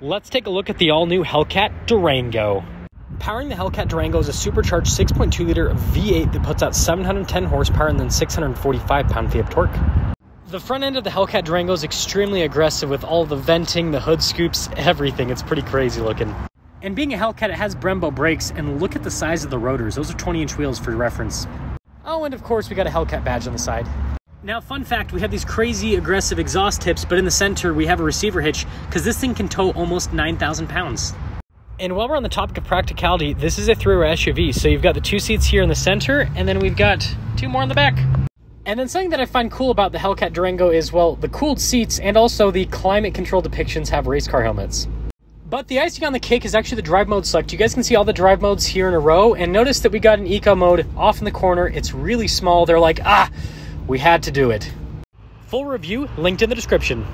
Let's take a look at the all-new Hellcat Durango. Powering the Hellcat Durango is a supercharged 6.2 liter V8 that puts out 710 horsepower and then 645 pound-feet of torque. The front end of the Hellcat Durango is extremely aggressive with all the venting, the hood scoops, everything. It's pretty crazy looking. And being a Hellcat, it has Brembo brakes, and look at the size of the rotors. Those are 20 inch wheels for reference. Oh, and of course, we got a Hellcat badge on the side. Now, fun fact, we have these crazy aggressive exhaust tips, but in the center, we have a receiver hitch because this thing can tow almost 9,000 pounds. And while we're on the topic of practicality, this is a three-row SUV. So you've got the two seats here in the center, and then we've got two more in the back. And then something that I find cool about the Hellcat Durango is, well, the cooled seats and also the climate control depictions have race car helmets. But the icing on the cake is actually the drive mode select. You guys can see all the drive modes here in a row, and notice that we got an eco mode off in the corner. It's really small. They're like, ah, we had to do it. Full review linked in the description.